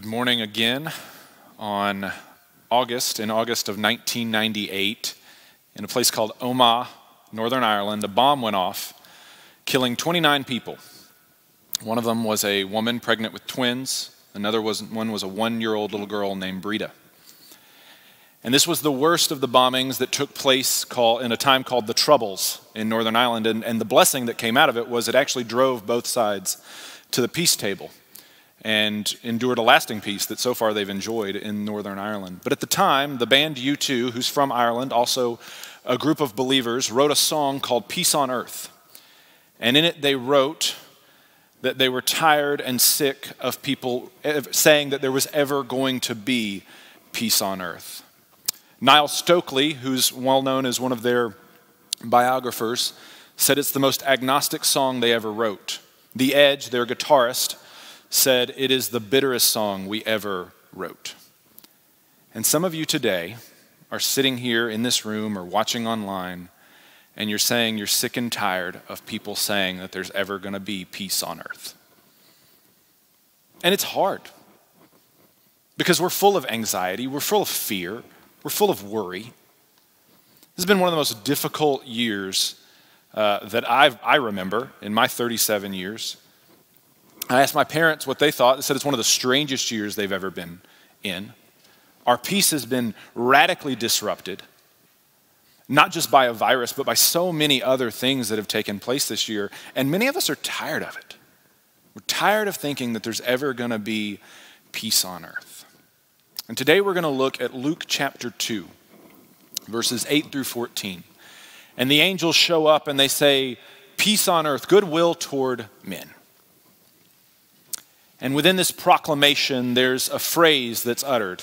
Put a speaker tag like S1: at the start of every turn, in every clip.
S1: Good morning again on August, in August of 1998, in a place called Omagh, Northern Ireland, a bomb went off, killing 29 people. One of them was a woman pregnant with twins, another was, one was a one year old little girl named Breda. And this was the worst of the bombings that took place call, in a time called the Troubles in Northern Ireland. And, and the blessing that came out of it was it actually drove both sides to the peace table and endured a lasting peace that so far they've enjoyed in Northern Ireland. But at the time, the band U2, who's from Ireland, also a group of believers, wrote a song called Peace on Earth. And in it, they wrote that they were tired and sick of people saying that there was ever going to be peace on earth. Niall Stokely, who's well known as one of their biographers, said it's the most agnostic song they ever wrote. The Edge, their guitarist, said, It is the bitterest song we ever wrote. And some of you today are sitting here in this room or watching online, and you're saying you're sick and tired of people saying that there's ever going to be peace on earth. And it's hard because we're full of anxiety, we're full of fear, we're full of worry. This has been one of the most difficult years uh, that I've, I remember in my 37 years. I asked my parents what they thought. They said it's one of the strangest years they've ever been in. Our peace has been radically disrupted, not just by a virus, but by so many other things that have taken place this year. And many of us are tired of it. We're tired of thinking that there's ever going to be peace on earth. And today we're going to look at Luke chapter 2, verses 8 through 14. And the angels show up and they say, Peace on earth, goodwill toward men. And within this proclamation, there's a phrase that's uttered.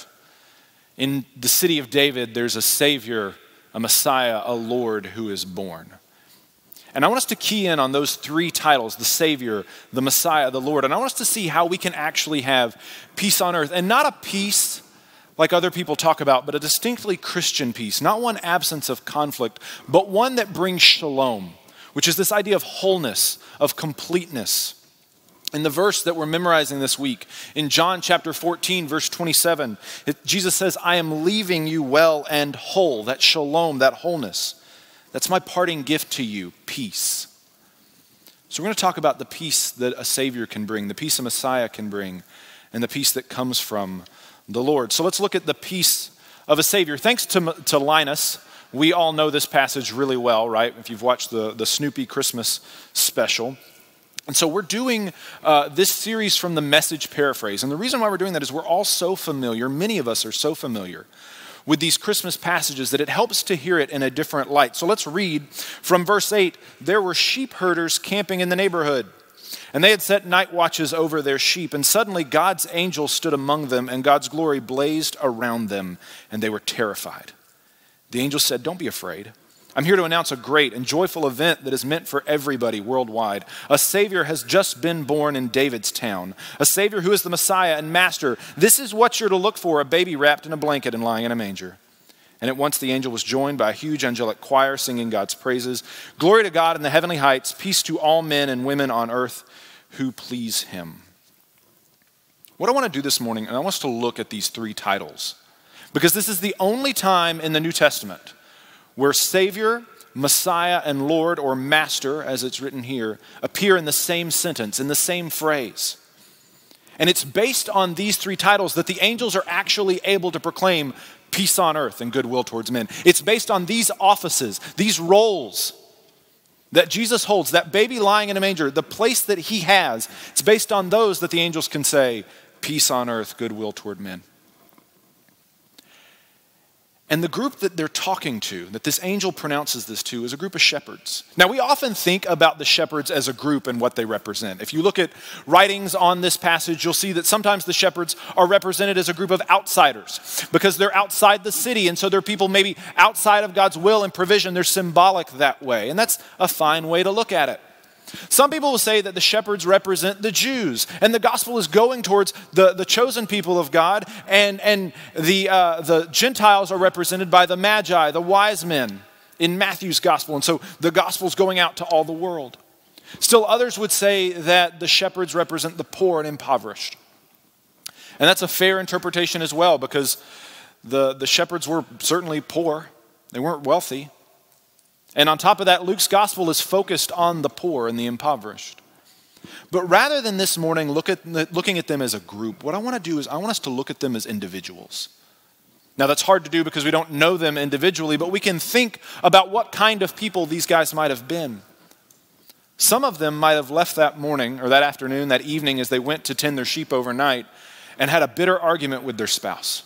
S1: In the city of David, there's a Savior, a Messiah, a Lord who is born. And I want us to key in on those three titles the Savior, the Messiah, the Lord. And I want us to see how we can actually have peace on earth. And not a peace like other people talk about, but a distinctly Christian peace. Not one absence of conflict, but one that brings shalom, which is this idea of wholeness, of completeness. In the verse that we're memorizing this week, in John chapter 14, verse 27, it, Jesus says, I am leaving you well and whole. That shalom, that wholeness. That's my parting gift to you peace. So, we're going to talk about the peace that a Savior can bring, the peace a Messiah can bring, and the peace that comes from the Lord. So, let's look at the peace of a Savior. Thanks to, to Linus, we all know this passage really well, right? If you've watched the, the Snoopy Christmas special. And so we're doing uh, this series from the message paraphrase. And the reason why we're doing that is we're all so familiar, many of us are so familiar with these Christmas passages that it helps to hear it in a different light. So let's read from verse 8 There were sheep herders camping in the neighborhood, and they had set night watches over their sheep. And suddenly God's angel stood among them, and God's glory blazed around them, and they were terrified. The angel said, Don't be afraid. I'm here to announce a great and joyful event that is meant for everybody worldwide. A Savior has just been born in David's town, a Savior who is the Messiah and Master. This is what you're to look for a baby wrapped in a blanket and lying in a manger. And at once the angel was joined by a huge angelic choir singing God's praises. Glory to God in the heavenly heights, peace to all men and women on earth who please him. What I want to do this morning, and I want us to look at these three titles, because this is the only time in the New Testament where Savior, Messiah, and Lord, or Master, as it's written here, appear in the same sentence, in the same phrase. And it's based on these three titles that the angels are actually able to proclaim peace on earth and goodwill towards men. It's based on these offices, these roles that Jesus holds, that baby lying in a manger, the place that he has. It's based on those that the angels can say, peace on earth, goodwill toward men. And the group that they're talking to, that this angel pronounces this to, is a group of shepherds. Now, we often think about the shepherds as a group and what they represent. If you look at writings on this passage, you'll see that sometimes the shepherds are represented as a group of outsiders because they're outside the city. And so they're people maybe outside of God's will and provision. They're symbolic that way. And that's a fine way to look at it. Some people will say that the shepherds represent the Jews, and the gospel is going towards the, the chosen people of God, and, and the, uh, the Gentiles are represented by the Magi, the wise men in Matthew's gospel, and so the gospel is going out to all the world. Still, others would say that the shepherds represent the poor and impoverished. And that's a fair interpretation as well because the, the shepherds were certainly poor, they weren't wealthy. And on top of that, Luke's gospel is focused on the poor and the impoverished. But rather than this morning look at, looking at them as a group, what I want to do is I want us to look at them as individuals. Now, that's hard to do because we don't know them individually, but we can think about what kind of people these guys might have been. Some of them might have left that morning or that afternoon, that evening, as they went to tend their sheep overnight and had a bitter argument with their spouse.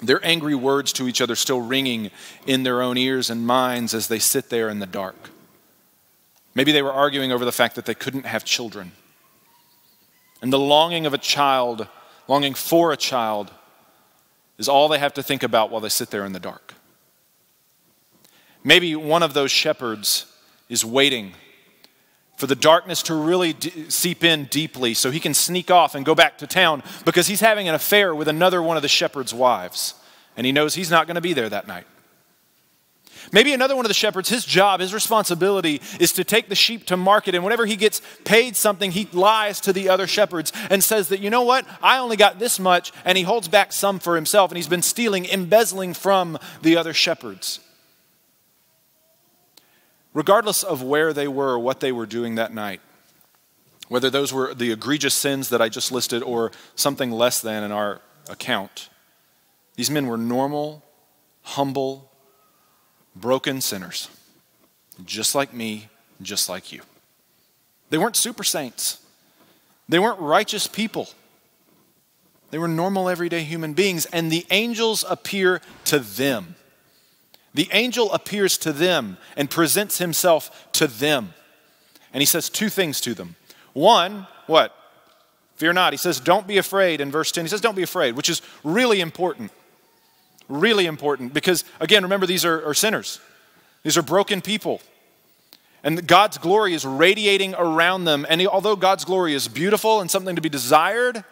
S1: Their angry words to each other still ringing in their own ears and minds as they sit there in the dark. Maybe they were arguing over the fact that they couldn't have children. And the longing of a child, longing for a child, is all they have to think about while they sit there in the dark. Maybe one of those shepherds is waiting for the darkness to really d- seep in deeply so he can sneak off and go back to town because he's having an affair with another one of the shepherd's wives. And he knows he's not going to be there that night. Maybe another one of the shepherds, his job, his responsibility is to take the sheep to market. And whenever he gets paid something, he lies to the other shepherds and says that, you know what, I only got this much. And he holds back some for himself. And he's been stealing, embezzling from the other shepherds. Regardless of where they were or what they were doing that night, whether those were the egregious sins that I just listed or something less than in our account, these men were normal, humble, broken sinners, just like me, just like you. They weren't super saints, they weren't righteous people. They were normal, everyday human beings, and the angels appear to them. The angel appears to them and presents himself to them. And he says two things to them. One, what? Fear not. He says, Don't be afraid in verse 10. He says, Don't be afraid, which is really important. Really important because, again, remember, these are, are sinners, these are broken people. And God's glory is radiating around them. And although God's glory is beautiful and something to be desired,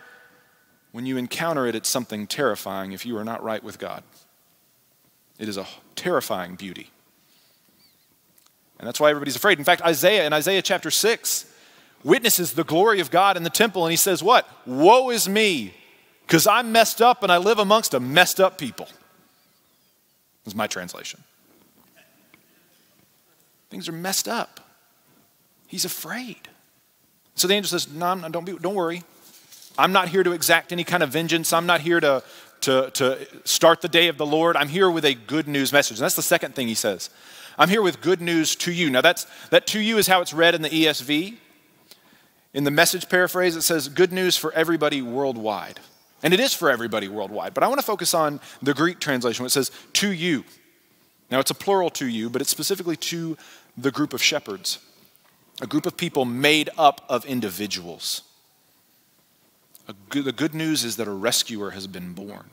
S1: when you encounter it, it's something terrifying if you are not right with God. It is a terrifying beauty. And that's why everybody's afraid. In fact, Isaiah, in Isaiah chapter 6, witnesses the glory of God in the temple, and he says, What? Woe is me, because I'm messed up and I live amongst a messed up people is my translation. Things are messed up. He's afraid. So the angel says, No, don't, be, don't worry. I'm not here to exact any kind of vengeance. I'm not here to, to, to start the day of the Lord. I'm here with a good news message. And that's the second thing he says. I'm here with good news to you. Now, that's, that to you is how it's read in the ESV. In the message paraphrase, it says, Good news for everybody worldwide. And it is for everybody worldwide. But I want to focus on the Greek translation, which says, to you. Now, it's a plural to you, but it's specifically to the group of shepherds, a group of people made up of individuals. Good, the good news is that a rescuer has been born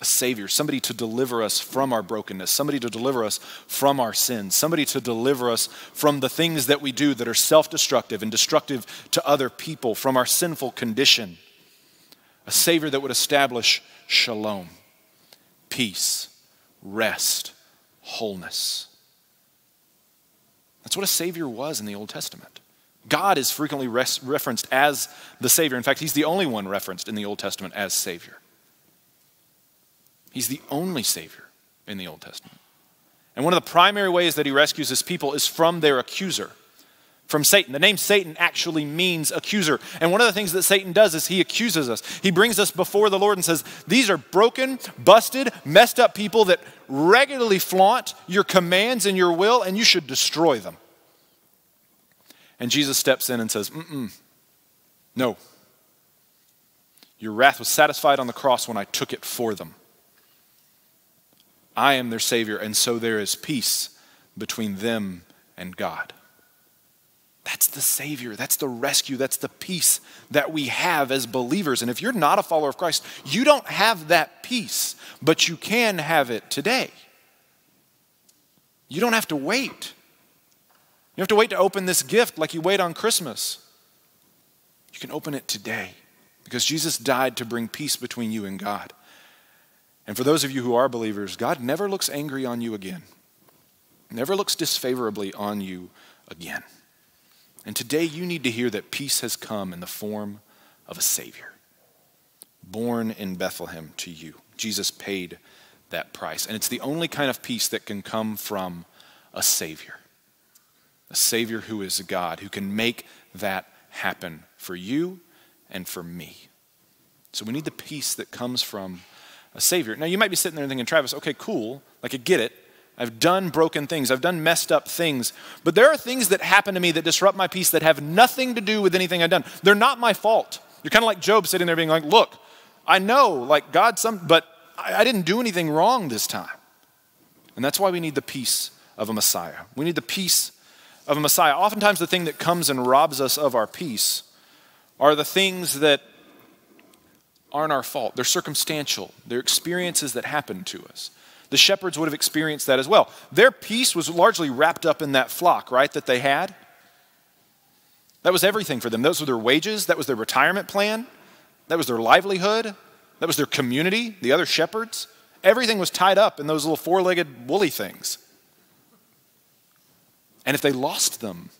S1: a savior, somebody to deliver us from our brokenness, somebody to deliver us from our sins, somebody to deliver us from the things that we do that are self destructive and destructive to other people, from our sinful condition a Savior that would establish shalom, peace, rest, wholeness. That's what a Savior was in the Old Testament. God is frequently res- referenced as the Savior. In fact, He's the only one referenced in the Old Testament as Savior. He's the only Savior in the Old Testament. And one of the primary ways that He rescues His people is from their accuser from Satan. The name Satan actually means accuser. And one of the things that Satan does is he accuses us. He brings us before the Lord and says, These are broken, busted, messed up people that regularly flaunt your commands and your will, and you should destroy them. And Jesus steps in and says, Mm-mm, no. Your wrath was satisfied on the cross when I took it for them. I am their Savior, and so there is peace between them and God. That's the Savior. That's the rescue. That's the peace that we have as believers. And if you're not a follower of Christ, you don't have that peace, but you can have it today. You don't have to wait. You have to wait to open this gift like you wait on Christmas. You can open it today because Jesus died to bring peace between you and God. And for those of you who are believers, God never looks angry on you again, never looks disfavorably on you again. And today you need to hear that peace has come in the form of a Savior. born in Bethlehem to you. Jesus paid that price. And it's the only kind of peace that can come from a Savior. A Savior who is God, who can make that happen for you and for me. So we need the peace that comes from a Savior. Now, you might be sitting there thinking, Travis, okay, cool. Like, I get it. I've done broken things. I've done messed up things. But there are things that happen to me that disrupt my peace that have nothing to do with anything I've done. They're not my fault. You're kind of like Job sitting there being like, look, I know, like God, some, but I, I didn't do anything wrong this time. And that's why we need the peace of a Messiah. We need the peace of a Messiah. Oftentimes, the thing that comes and robs us of our peace are the things that aren't our fault. They're circumstantial, they're experiences that happen to us. The shepherds would have experienced that as well. Their peace was largely wrapped up in that flock, right, that they had. That was everything for them. Those were their wages, that was their retirement plan, that was their livelihood, that was their community, the other shepherds. Everything was tied up in those little four legged woolly things. And if they lost them,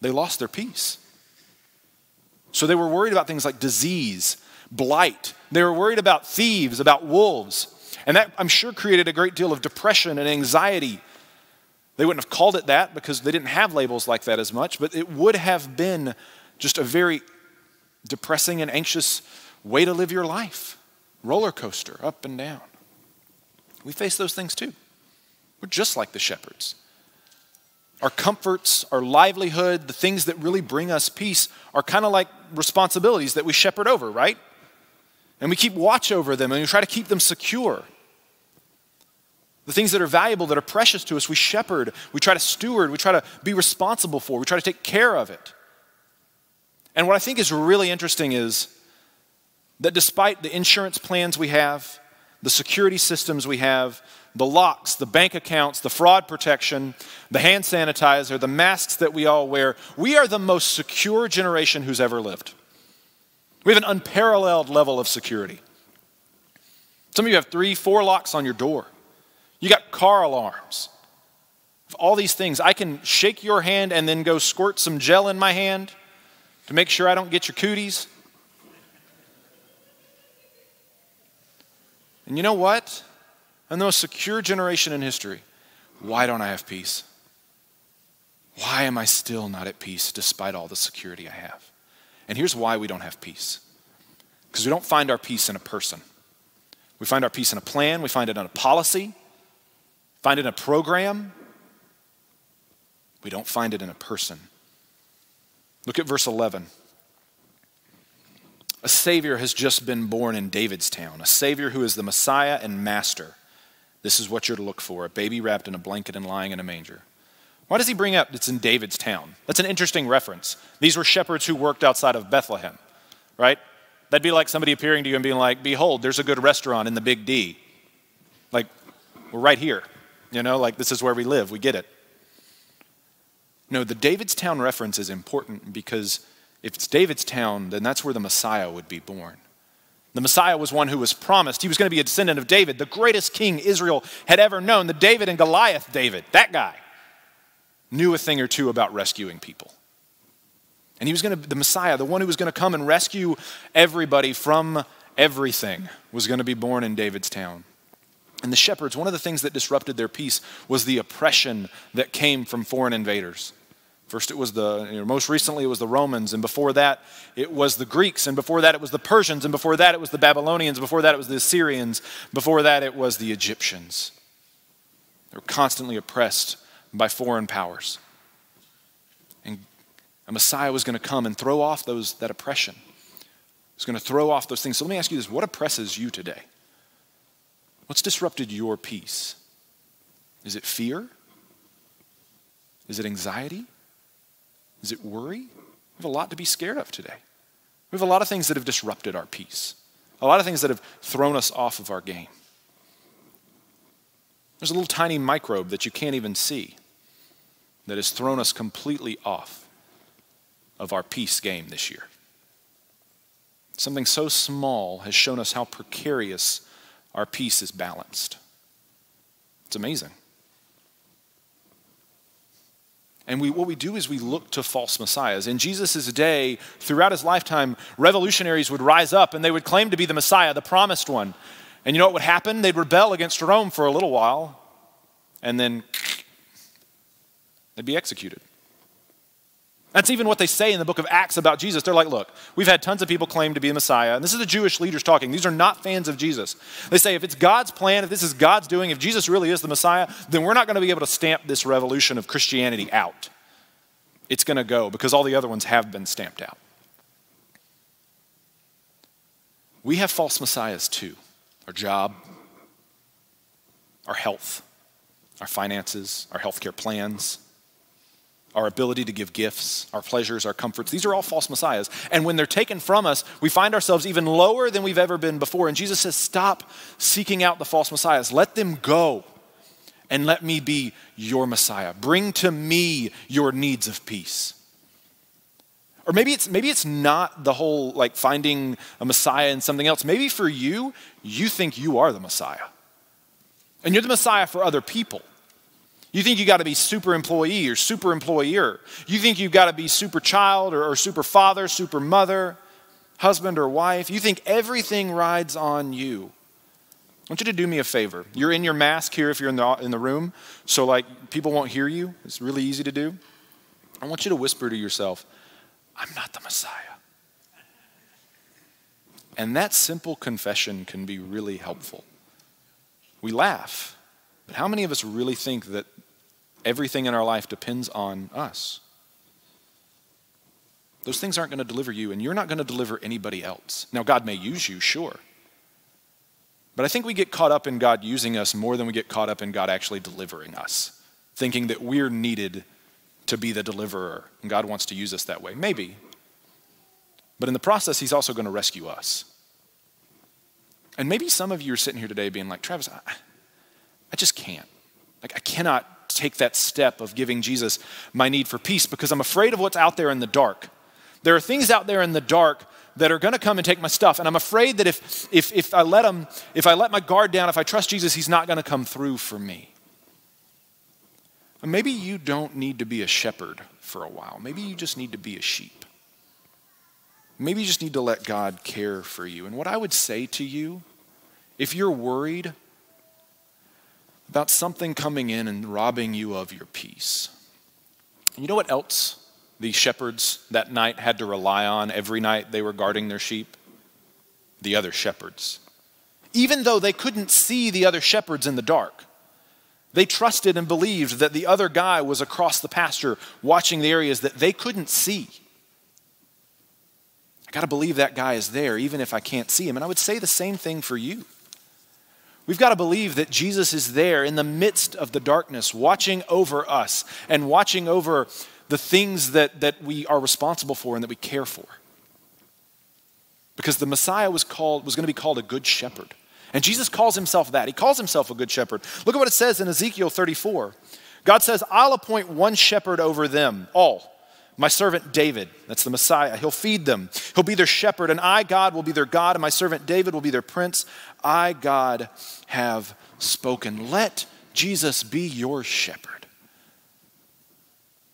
S1: they lost their peace. So they were worried about things like disease, blight. They were worried about thieves, about wolves. And that, I'm sure, created a great deal of depression and anxiety. They wouldn't have called it that because they didn't have labels like that as much, but it would have been just a very depressing and anxious way to live your life. Roller coaster, up and down. We face those things too. We're just like the shepherds. Our comforts, our livelihood, the things that really bring us peace are kind of like responsibilities that we shepherd over, right? And we keep watch over them and we try to keep them secure. The things that are valuable, that are precious to us, we shepherd, we try to steward, we try to be responsible for, we try to take care of it. And what I think is really interesting is that despite the insurance plans we have, the security systems we have, the locks, the bank accounts, the fraud protection, the hand sanitizer, the masks that we all wear, we are the most secure generation who's ever lived. We have an unparalleled level of security. Some of you have three, four locks on your door. You got car alarms. All these things. I can shake your hand and then go squirt some gel in my hand to make sure I don't get your cooties. And you know what? I'm the most secure generation in history. Why don't I have peace? Why am I still not at peace despite all the security I have? And here's why we don't have peace because we don't find our peace in a person. We find our peace in a plan, we find it in a policy, find it in a program. We don't find it in a person. Look at verse 11. A Savior has just been born in David's town, a Savior who is the Messiah and Master. This is what you're to look for a baby wrapped in a blanket and lying in a manger. Why does he bring up it's in David's town? That's an interesting reference. These were shepherds who worked outside of Bethlehem, right? That'd be like somebody appearing to you and being like, Behold, there's a good restaurant in the Big D. Like, we're right here. You know, like this is where we live. We get it. No, the David's town reference is important because if it's David's town, then that's where the Messiah would be born. The Messiah was one who was promised. He was going to be a descendant of David, the greatest king Israel had ever known, the David and Goliath David, that guy knew a thing or two about rescuing people. And he was going to, the Messiah, the one who was going to come and rescue everybody from everything, was going to be born in David's town. And the shepherds, one of the things that disrupted their peace was the oppression that came from foreign invaders. First, it was the, you know, most recently, it was the Romans, and before that, it was the Greeks, and before that, it was the Persians, and before that, it was the Babylonians, before that, it was the Assyrians, before that, it was the Egyptians. They were constantly oppressed by foreign powers. And a Messiah was going to come and throw off those, that oppression. He's going to throw off those things. So let me ask you this what oppresses you today? What's disrupted your peace? Is it fear? Is it anxiety? Is it worry? We have a lot to be scared of today. We have a lot of things that have disrupted our peace, a lot of things that have thrown us off of our game. There's a little tiny microbe that you can't even see that has thrown us completely off of our peace game this year. Something so small has shown us how precarious our peace is balanced. It's amazing. And we, what we do is we look to false messiahs. In Jesus' day, throughout his lifetime, revolutionaries would rise up and they would claim to be the Messiah, the promised one. And you know what would happen? They'd rebel against Rome for a little while, and then they'd be executed. That's even what they say in the book of Acts about Jesus. They're like, look, we've had tons of people claim to be the Messiah. And this is the Jewish leaders talking. These are not fans of Jesus. They say, if it's God's plan, if this is God's doing, if Jesus really is the Messiah, then we're not going to be able to stamp this revolution of Christianity out. It's going to go because all the other ones have been stamped out. We have false messiahs too our job, our health, our finances, our healthcare plans our ability to give gifts, our pleasures, our comforts. These are all false messiahs. And when they're taken from us, we find ourselves even lower than we've ever been before. And Jesus says, Stop seeking out the false messiahs. Let them go and let me be your Messiah. Bring to me your needs of peace. Or maybe it's maybe it's not the whole like finding a Messiah in something else. Maybe for you, you think you are the Messiah. And you're the Messiah for other people. You think you got to be super employee or super employer. You think you've got to be super child or, or, super father, super mother, husband or wife. You think everything rides on you. I want you to do me a favor. You're in your mask here if you're in the, in the room, so like people won't hear you. It's really easy to do. I want you to whisper to yourself, I'm not the Messiah. And that simple confession can be really helpful. We laugh but how many of us really think that everything in our life depends on us? Those things aren't going to deliver you, and you're not going to deliver anybody else. Now, God may use you, sure. But I think we get caught up in God using us more than we get caught up in God actually delivering us, thinking that we're needed to be the deliverer, and God wants to use us that way. Maybe. But in the process, He's also going to rescue us. And maybe some of you are sitting here today being like, Travis, I, I just can't. Like, I cannot take that step of giving Jesus my need for peace because I'm afraid of what's out there in the dark. There are things out there in the dark that are going to come and take my stuff, and I'm afraid that if, if, if I let him, if I let my guard down, if I trust Jesus, he's not going to come through for me. And maybe you don't need to be a shepherd for a while. Maybe you just need to be a sheep. Maybe you just need to let God care for you. And what I would say to you, if you're worried about something coming in and robbing you of your peace. You know what else the shepherds that night had to rely on every night they were guarding their sheep? The other shepherds. Even though they couldn't see the other shepherds in the dark, they trusted and believed that the other guy was across the pasture watching the areas that they couldn't see. I got to believe that guy is there even if I can't see him. And I would say the same thing for you. We've got to believe that Jesus is there in the midst of the darkness, watching over us and watching over the things that, that we are responsible for and that we care for. Because the Messiah was called was going to be called a good shepherd. And Jesus calls himself that. He calls himself a good shepherd. Look at what it says in Ezekiel 34. God says, I'll appoint one shepherd over them all my servant David, that's the Messiah, he'll feed them. He'll be their shepherd, and I, God, will be their God, and my servant David will be their prince. I, God, have spoken. Let Jesus be your shepherd.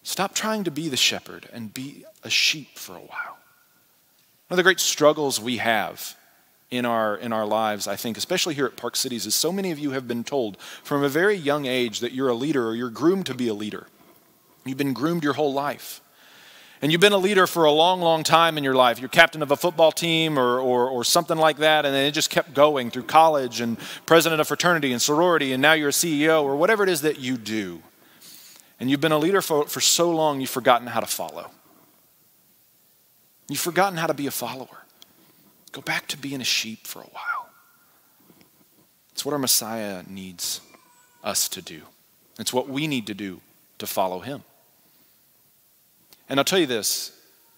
S1: Stop trying to be the shepherd and be a sheep for a while. One of the great struggles we have in our, in our lives, I think, especially here at Park Cities, is so many of you have been told from a very young age that you're a leader or you're groomed to be a leader. You've been groomed your whole life and you've been a leader for a long, long time in your life. You're captain of a football team or, or, or, something like that, and then it just kept going through college and president of fraternity and sorority, and now you're a CEO or whatever it is that you do. And you've been a leader for, for so long, you've forgotten how to follow. You've forgotten how to be a follower. Go back to being a sheep for a while. It's what our Messiah needs us to do, it's what we need to do to follow him. And I'll tell you this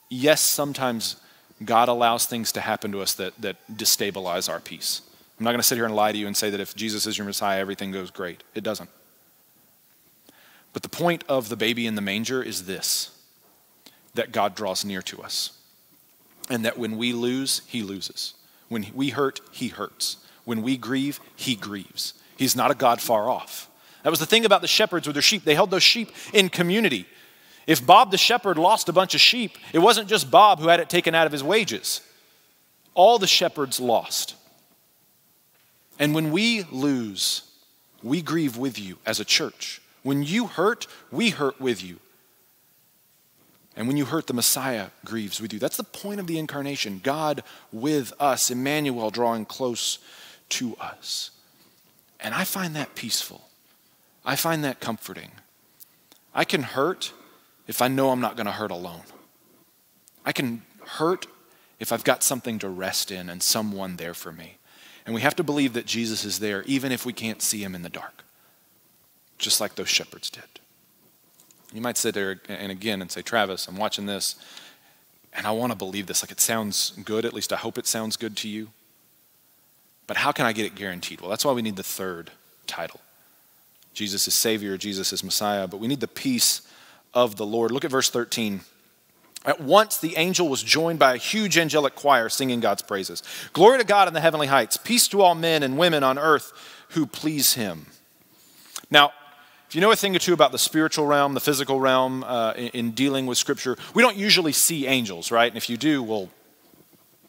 S1: yes, sometimes God allows things to happen to us that, that destabilize our peace. I'm not going to sit here and lie to you and say that if Jesus is your Messiah, everything goes great. It doesn't. But the point of the baby in the manger is this that God draws near to us. And that when we lose, he loses. When we hurt, he hurts. When we grieve, he grieves. He's not a God far off. That was the thing about the shepherds with their sheep. They held those sheep in community. If Bob the shepherd lost a bunch of sheep, it wasn't just Bob who had it taken out of his wages. All the shepherds lost. And when we lose, we grieve with you as a church. When you hurt, we hurt with you. And when you hurt, the Messiah grieves with you. That's the point of the incarnation God with us, Emmanuel drawing close to us. And I find that peaceful. I find that comforting. I can hurt if I know I'm not going to hurt alone. I can hurt if I've got something to rest in and someone there for me. And we have to believe that Jesus is there even if we can't see him in the dark, just like those shepherds did. You might sit there and again and say, Travis, I'm watching this and I want to believe this. Like it sounds good, at least I hope it sounds good to you. But how can I get it guaranteed? Well, that's why we need the third title Jesus is Savior, Jesus is Messiah, but we need the peace of the Lord. Look at verse 13. At once the angel was joined by a huge angelic choir singing God's praises. Glory to God in the heavenly heights, peace to all men and women on earth who please him. Now, if you know a thing or two about the spiritual realm, the physical realm, uh, in, in dealing with Scripture, we don't usually see angels, right? And if you do, well,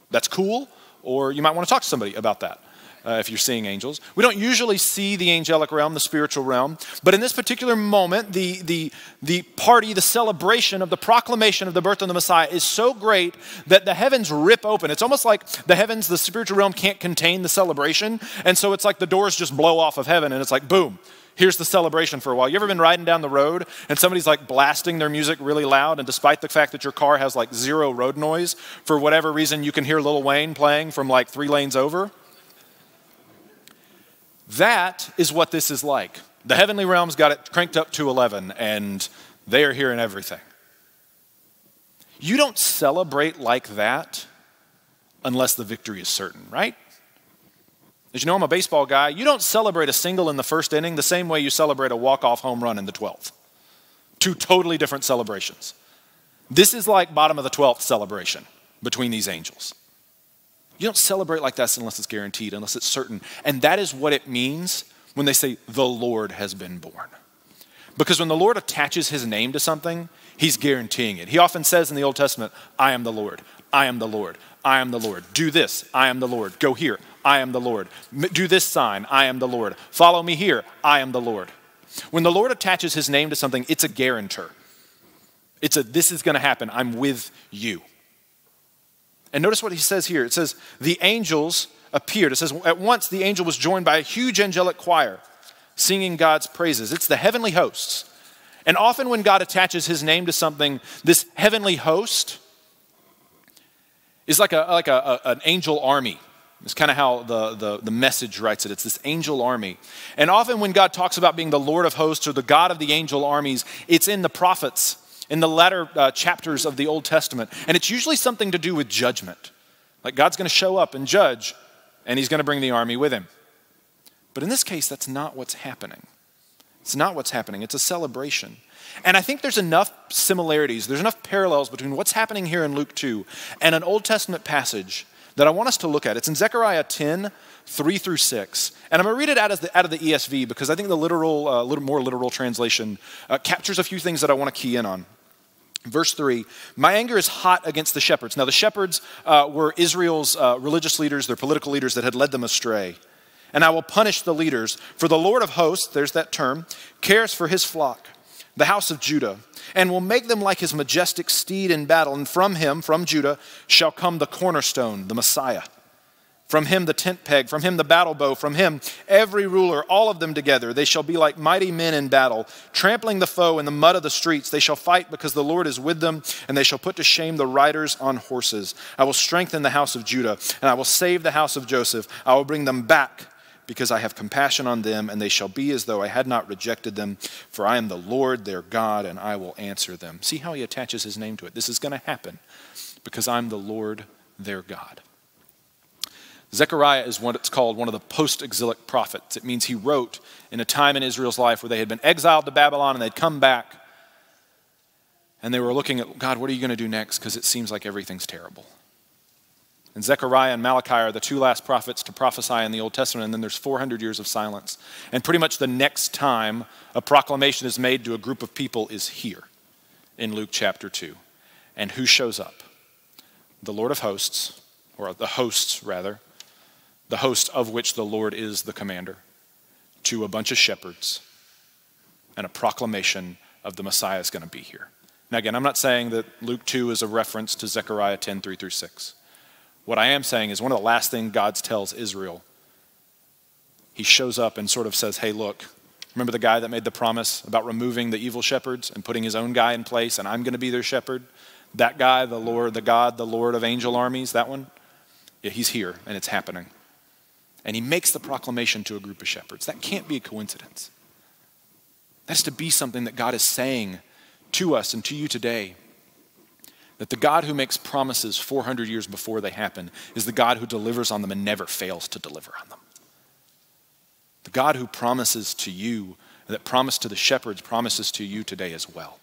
S1: that's cool, or you might want to talk to somebody about that uh, if you're seeing angels. We don't usually see the angelic realm, the spiritual realm, but in this particular moment, the, the, the party, the celebration of the proclamation of the birth of the Messiah is so great that the heavens rip open. It's almost like the heavens, the spiritual realm can't contain the celebration, and so it's like the doors just blow off of heaven, and it's like, boom, here's the celebration for a while. You ever been riding down the road and somebody's like blasting their music really loud, and despite the fact that your car has like zero road noise, for whatever reason, you can hear Lil Wayne playing from like three lanes over? That is what this is like. The heavenly realms got it cranked up to 11, and they are hearing everything. You don't celebrate like that unless the victory is certain, right? As you know, I'm a baseball guy. You don't celebrate a single in the first inning the same way you celebrate a walk-off home run in the 12th. Two totally different celebrations. This is like bottom of the 12th celebration between these angels. You don't celebrate like that unless it's guaranteed, unless it's certain. And that is what it means when they say, the Lord has been born. Because when the Lord attaches his name to something, he's guaranteeing it. He often says in the Old Testament, I am the Lord, I am the Lord, I am the Lord. Do this, I am the Lord. Go here, I am the Lord. Do this sign, I am the Lord. Follow me here, I am the Lord. When the Lord attaches his name to something, it's a guarantor. It's a, this is going to happen, I'm with you. And notice what he says here. It says, the angels appeared. It says, at once the angel was joined by a huge angelic choir singing God's praises. It's the heavenly hosts. And often when God attaches his name to something, this heavenly host is like, a, like a, a an angel army. It's kind of how the, the, the message writes it. It's this angel army. And often when God talks about being the Lord of hosts or the God of the angel armies, it's in the prophets in the latter uh, chapters of the Old Testament. And it's usually something to do with judgment. Like God's going to show up and judge, and he's going to bring the army with him. But in this case, that's not what's happening. It's not what's happening, it's a celebration. And I think there's enough similarities, there's enough parallels between what's happening here in Luke 2 and an Old Testament passage that I want us to look at. It's in Zechariah 10, 3 through 6. And I'm going to read it out of the, out of the ESV because I think the literal, uh, little more literal translation uh, captures a few things that I want to key in on. Verse 3 My anger is hot against the shepherds. Now, the shepherds uh, were Israel's uh, religious leaders, their political leaders that had led them astray. And I will punish the leaders, for the Lord of hosts, there's that term, cares for his flock, the house of Judah, and will make them like his majestic steed in battle. And from him, from Judah, shall come the cornerstone, the Messiah. From him the tent peg, from him the battle bow, from him every ruler, all of them together. They shall be like mighty men in battle, trampling the foe in the mud of the streets. They shall fight because the Lord is with them, and they shall put to shame the riders on horses. I will strengthen the house of Judah, and I will save the house of Joseph. I will bring them back because I have compassion on them, and they shall be as though I had not rejected them. For I am the Lord their God, and I will answer them. See how he attaches his name to it. This is going to happen because I'm the Lord their God. Zechariah is what it's called one of the post exilic prophets. It means he wrote in a time in Israel's life where they had been exiled to Babylon and they'd come back and they were looking at, God, what are you going to do next? Because it seems like everything's terrible. And Zechariah and Malachi are the two last prophets to prophesy in the Old Testament, and then there's 400 years of silence. And pretty much the next time a proclamation is made to a group of people is here in Luke chapter 2. And who shows up? The Lord of hosts, or the hosts rather, the host of which the Lord is the commander, to a bunch of shepherds and a proclamation of the Messiah is going to be here. Now, again, I'm not saying that Luke 2 is a reference to Zechariah 10 3 through 6. What I am saying is one of the last things God tells Israel, he shows up and sort of says, Hey, look, remember the guy that made the promise about removing the evil shepherds and putting his own guy in place, and I'm going to be their shepherd? That guy, the Lord, the God, the Lord of angel armies, that one? Yeah, he's here, and it's happening. And he makes the proclamation to a group of shepherds. That can't be a coincidence. That's to be something that God is saying to us and to you today. That the God who makes promises 400 years before they happen is the God who delivers on them and never fails to deliver on them. The God who promises to you, that promised to the shepherds, promises to you today as well.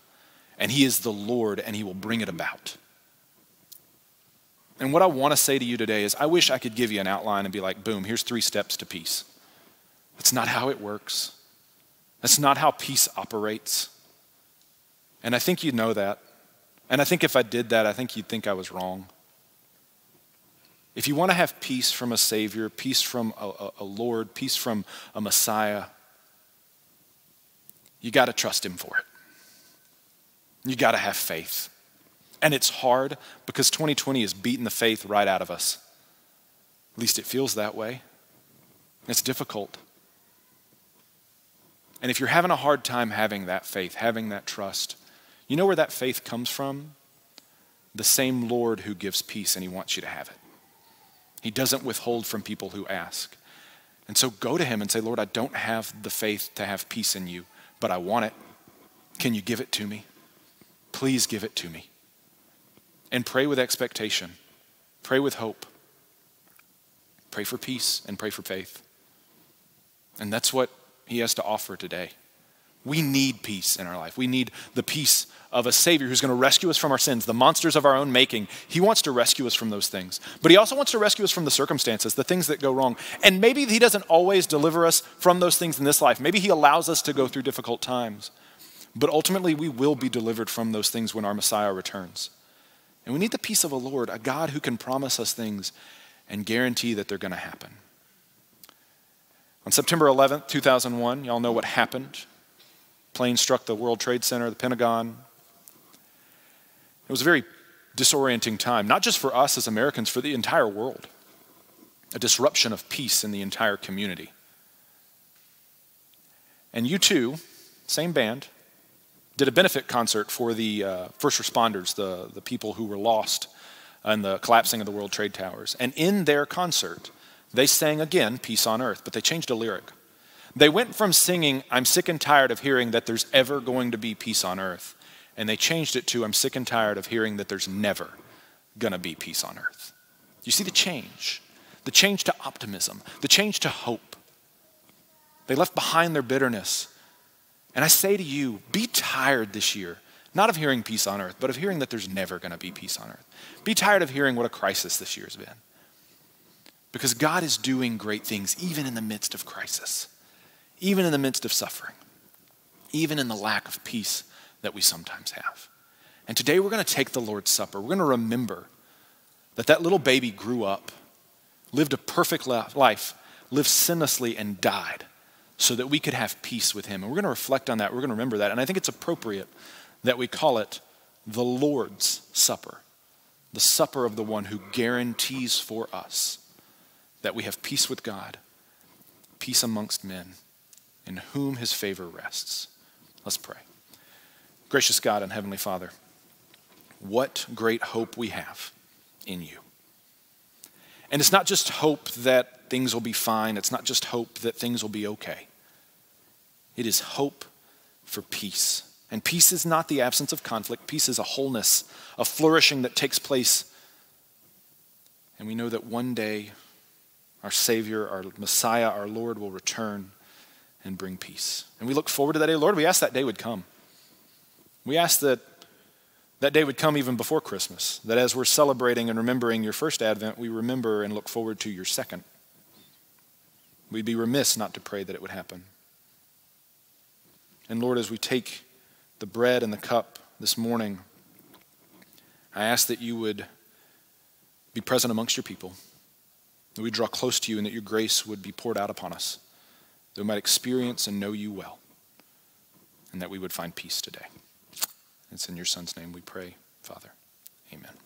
S1: And He is the Lord and He will bring it about. And what I want to say to you today is I wish I could give you an outline and be like, boom, here's three steps to peace. That's not how it works. That's not how peace operates. And I think you know that. And I think if I did that, I think you'd think I was wrong. If you want to have peace from a Savior, peace from a, a, Lord, peace from a Messiah, you got to trust Him for it. You got to have faith. And it's hard because 2020 has beaten the faith right out of us. At least it feels that way. It's difficult. And if you're having a hard time having that faith, having that trust, you know where that faith comes from? The same Lord who gives peace and he wants you to have it. He doesn't withhold from people who ask. And so go to him and say, Lord, I don't have the faith to have peace in you, but I want it. Can you give it to me? Please give it to me and pray with expectation, pray with hope, pray for peace, and pray for faith. And that's what he has to offer today. We need peace in our life. We need the peace of a Savior who's going to rescue us from our sins, the monsters of our own making. He wants to rescue us from those things. But He also wants to rescue us from the circumstances, the things that go wrong. And maybe He doesn't always deliver us from those things in this life. Maybe He allows us to go through difficult times. But ultimately, we will be delivered from those things when our Messiah returns. And we need the peace of a Lord, a God who can promise us things and guarantee that they're going to happen. On September 11th, 2001, y'all know what happened. Plane struck the World Trade Center, the Pentagon. It was a very disorienting time, not just for us as Americans, for the entire world. A disruption of peace in the entire community. And U2, same band, did a benefit concert for the uh, first responders, the, the people who were lost in the collapsing of the World Trade Towers. And in their concert, they sang again, Peace on Earth, but they changed a lyric. They went from singing, I'm sick and tired of hearing that there's ever going to be peace on earth, and they changed it to, I'm sick and tired of hearing that there's never going to be peace on earth. You see the change, the change to optimism, the change to hope. They left behind their bitterness and I say to you, be tired this year, not of hearing peace on earth, but of hearing that there's never going to be peace on earth. Be tired of hearing what a crisis this year has been. Because God is doing great things even in the midst of crisis, even in the midst of suffering, even in the lack of peace that we sometimes have. And today we're going to take the Lord's Supper. We're going to remember that that little baby grew up, lived a perfect life, lived sinlessly, and died so that we could have peace with him. And we're going to reflect on that. We're going to remember that. And I think it's appropriate that we call it the Lord's Supper, the supper of the one who guarantees for us that we have peace with God, peace amongst men, in whom his favor rests. Let's pray. Gracious God and Heavenly Father, what great hope we have in you. And it's not just hope that things will be fine. It's not just hope that things will be okay. It is hope for peace. And peace is not the absence of conflict, peace is a wholeness, a flourishing that takes place. And we know that one day our Savior, our Messiah, our Lord will return and bring peace. And we look forward to that day. Lord, we ask that day would come. We ask that that day would come even before Christmas, that as we're celebrating and remembering your first advent, we remember and look forward to your second. We'd be remiss not to pray that it would happen. And Lord, as we take the bread and the cup this morning, I ask that you would be present amongst your people, that we draw close to you, and that your grace would be poured out upon us, that we might experience and know you well, and that we would find peace today. It's in your Son's name we pray, Father. Amen.